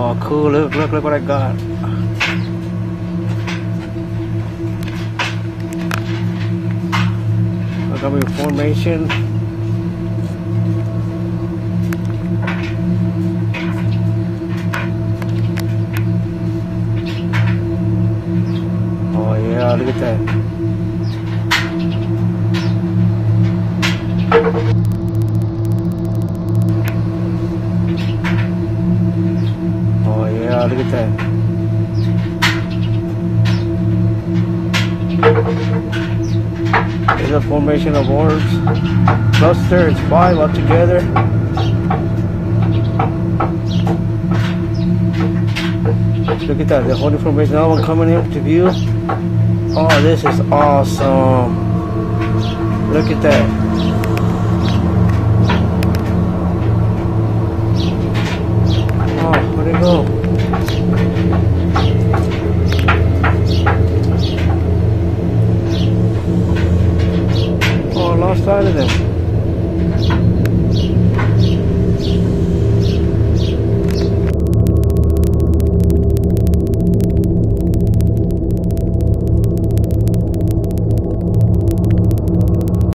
Oh, cool. Look, look, look what I got. My formation. Oh, yeah, look at that. Look at that. There's a formation of orbs. Clusters, five up together. Look at that, the whole formation. Another one coming into view. Oh, this is awesome. Look at that. Oh, where'd it go?